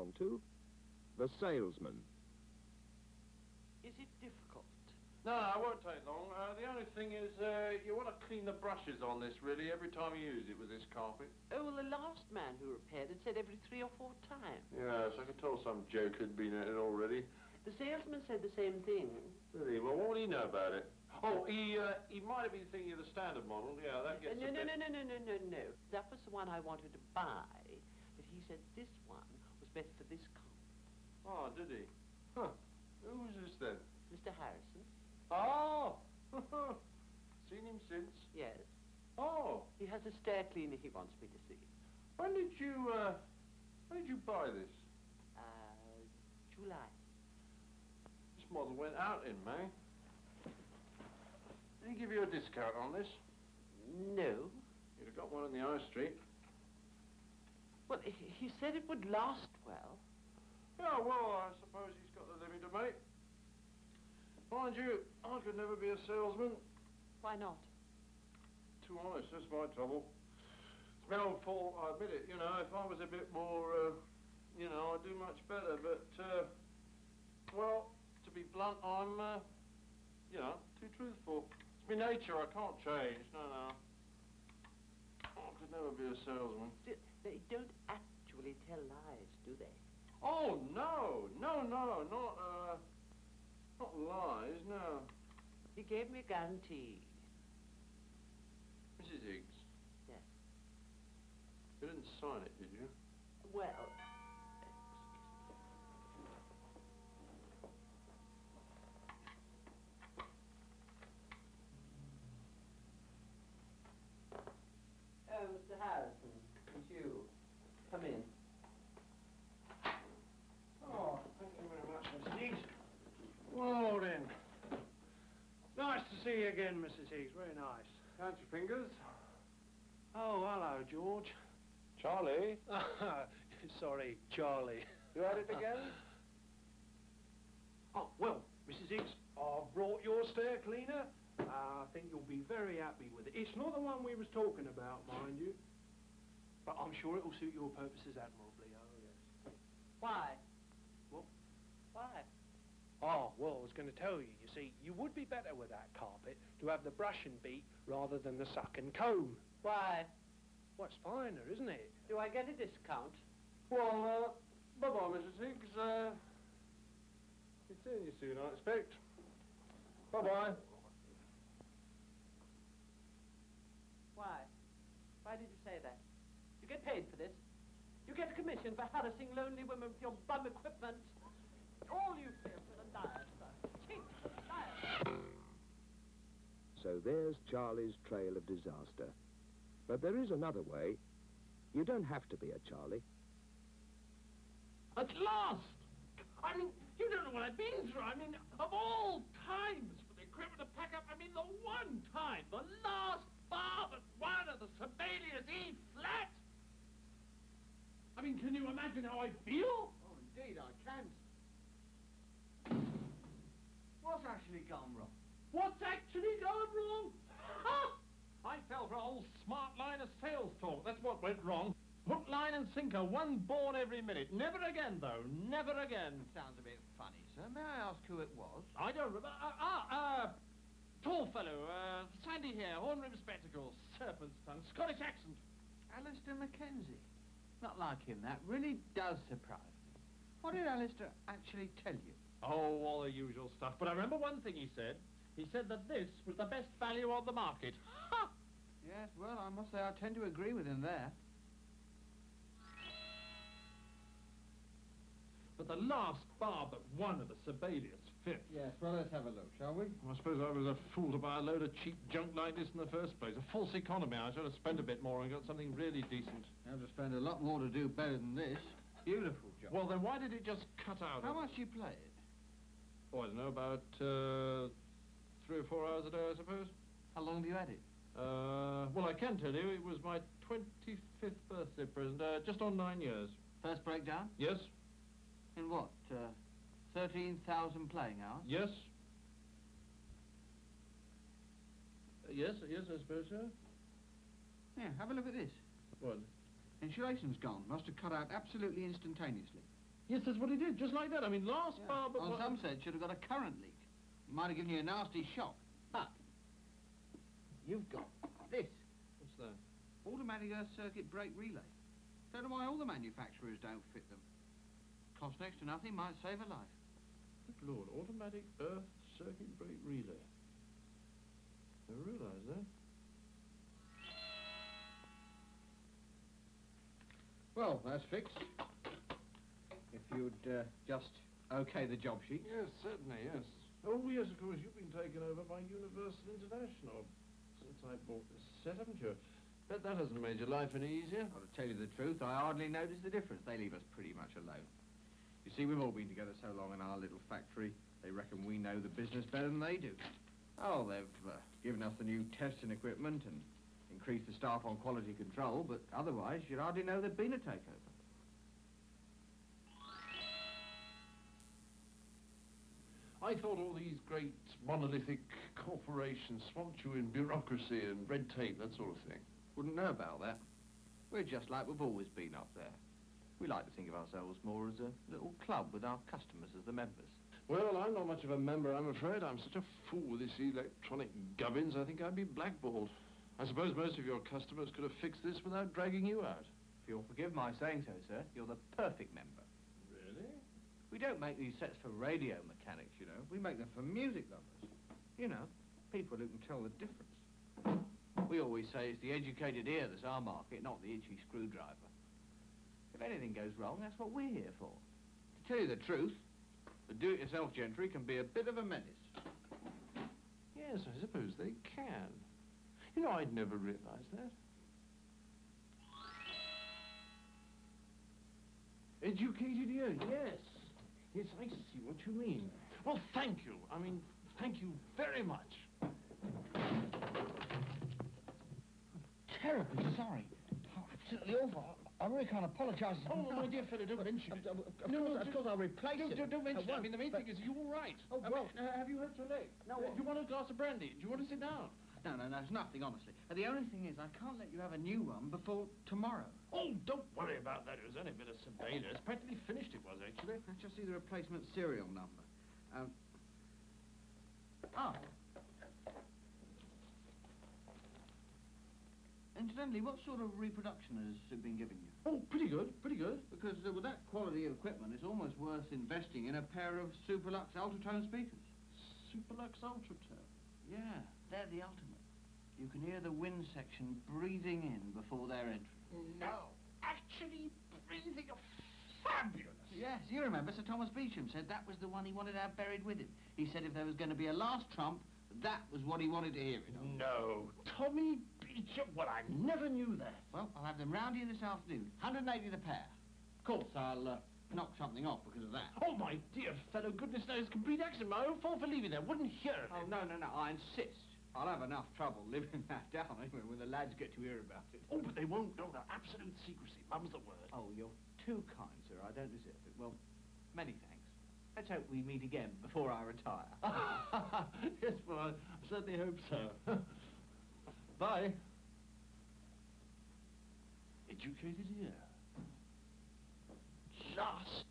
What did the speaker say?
on to the salesman. Is it difficult? No, no, it won't take long. Uh, the only thing is, uh, you want to clean the brushes on this, really, every time you use it with this carpet. Oh, well, the last man who repaired it said every three or four times. Yes, I could tell some joke had been at it already. The salesman said the same thing. Really? Well, what would he know about it? Oh, he, uh, he might have been thinking of the standard model. Yeah, that gets no, a no, bit... no, no, no, no, no, no. That was the one I wanted to buy, but he said this one better for this carpet. Oh, did he? Huh. Who was this then? Mr. Harrison? Oh! Seen him since? Yes. Oh! He has a stair cleaner he wants me to see. When did you, uh, when did you buy this? Uh, July. This model went out in May. Did he give you a discount on this? No. You'd have got one in the high street. Well, he- said it would last well. Yeah, well, I suppose he's got the living to make. Mind you, I could never be a salesman. Why not? Too honest, that's my trouble. It's my own fault, I admit it. You know, if I was a bit more, uh, you know, I'd do much better. But, uh, well, to be blunt, I'm, uh, you know, too truthful. It's my nature, I can't change. No, no. I could never be a salesman. They don't actually tell lies, do they? Oh, no, no, no, not, uh, not lies, no. He gave me a guarantee. Mrs. Higgs, Yes. you didn't sign it, did you? Well, Oh, Mr. Harrison, it's you. Come in. Oh, thank you very much, Mrs. Higgs. Well, then. Nice to see Mrs. Higgs. Very nice. Count your fingers. Oh, hello, George. Charlie, Sorry, Charlie. you at it again? Oh, well, Mrs. Higgs, I've brought your stair cleaner. Uh, I think you'll be very happy with it. It's not the one we was talking about, mind you. But I'm sure it'll suit your purposes admirably, oh, yes. Why? What? Why? Oh, well, I was going to tell you, you see, you would be better with that carpet to have the brush and beat rather than the suck and comb. Why? What's finer, isn't it? Do I get a discount? Well, uh, bye-bye, Mrs. Higgs. Uh, be seeing you soon, I expect. Bye-bye. Why? Why did you say that? You get paid for this. You get a commission for harassing lonely women with your bum equipment. There's Charlie's trail of disaster. But there is another way. You don't have to be a Charlie. At last! I mean, you don't know what I've been through. I mean, of all times for the equipment to pack up, I mean, the one time, the last bar but one of the Sibelius E flat. I mean, can you imagine how I feel? Oh, indeed, I can. What's actually gone wrong? What's actually gone wrong? Ha! I fell for a whole smart line of sales talk. That's what went wrong. Hook, line, and sinker, one born every minute. Never again, though. Never again. Sounds a bit funny, sir. May I ask who it was? I don't remember. Uh, ah, uh, tall fellow, uh, sandy hair, horn-rimmed spectacles, serpent's tongue, Scottish accent. Alistair Mackenzie. Not like him, that really does surprise me. What did Alistair actually tell you? Oh, all the usual stuff. But I remember one thing he said. He said that this was the best value on the market. Yes, well, I must say I tend to agree with him there. But the last bar but one of the Sibelius fifth. Yes, well, let's have a look, shall we? I suppose I was a fool to buy a load of cheap junk like this in the first place. A false economy. I should have spent a bit more and got something really decent. You have to spend a lot more to do better than this. Beautiful job. Well, then why did it just cut out? How much do you play it? Oh, I don't know, about uh, three or four hours a day, I suppose. How long have you had it? Uh, well, I can tell you, it was my 25th birthday present, uh, just on nine years. First breakdown? Yes? In what? Uh, 13,000 playing hours? Yes? Uh, yes, yes, I suppose so. Yeah, have a look at this. What? Insulation's gone. Must have cut out absolutely instantaneously. Yes, that's what he did, just like that. I mean, last Yeah. barber... Well, some said should have got a current leak. Might have given you a nasty shock. But you've got this What's that? automatic earth circuit break relay. Don't know why all the manufacturers don't fit them. Cost next to nothing, might save a life. Good Lord, automatic earth circuit break relay. Never realised that. Well, that's fixed. If you'd uh, just okay the job sheet. Yes, certainly, yes. Oh, yes, of course, you've been taken over by Universal International I bought this set, haven't you? Bet that hasn't made your life any easier. Well, to tell you the truth, I hardly noticed the difference. They leave us pretty much alone. You see, we've all been together so long in our little factory, they reckon we know the business better than they do. Oh, they've uh, given us the new testing equipment and increased the staff on quality control, but otherwise, you'd hardly know there'd been a takeover. I thought all these great monolithic corporations swamped you in bureaucracy and red tape, that sort of thing. Wouldn't know about that. We're just like we've always been up there. We like to think of ourselves more as a little club with our customers as the members. Well, I'm not much of a member, I'm afraid. I'm such a fool with this electronic gubbins, I think I'd be blackballed. I suppose most of your customers could have fixed this without dragging you out. If you'll forgive my saying so, sir, you're the perfect member. We don't make these sets for radio mechanics, you know. We make them for music lovers. You know, people who can tell the difference. We always say it's the educated ear that's our market, not the itchy screwdriver. If anything goes wrong, that's what we're here for. To tell you the truth, the do-it-yourself gentry can be a bit of a menace. Yes, I suppose they can. You know, I'd never realized that. Educated ear, yes. Yes, I see what you mean. Well, thank you. I mean, thank you very much. Terribly sorry. Oh, absolutely awful. I really can't apologise. Oh, my dear fellow, don't mention it. Of, No, no, course, of course I'll replace Don't, it. don't, don't mention I it. I mean, the main but- thing is, are you all right? Oh, I well- mean, uh, have you hurt your leg? No, Uh, Do you want a glass of brandy? Do you want to sit down? No, no, no, it's nothing, honestly. Uh, the only thing is, I can't let you have a new one before tomorrow. Oh, don't worry about that. It was only a bit of Sabina. It's practically finished, it was, actually. I just see the replacement serial number. Um, ah. Incidentally, what sort of reproduction has it been giving you? Oh, pretty good, pretty good. Because uh, with that quality of equipment, it's almost worth investing in a pair of Superlux Ultratone speakers. Superlux Ultratone. Yeah, they're the ultimate. You can hear the wind section breathing in before they're entering. No, actually breathing a fabulous. Yes, you remember Sir Thomas Beecham said that was the one he wanted to have buried with him. He said if there was going to be a last trump, that was what he wanted to hear it on. No, Tommy Beecham. Well, I never knew that. Well, I'll have them round here this afternoon. 180 the pair. Of course, I'll uh, knock something off because of that. Oh, my dear fellow, goodness knows, complete accident. My own fault for leaving there. Wouldn't hear of it. Oh, no, no, no, I insist. I'll have enough trouble living that down anyway when the lads get to hear about it. Oh, but they won't know. No, absolute secrecy. Mum's the word. Oh, you're too kind, sir. I don't deserve it. Well, many thanks. Let's hope we meet again before I retire. yes, well, I certainly hope so. Bye. Educated here. Last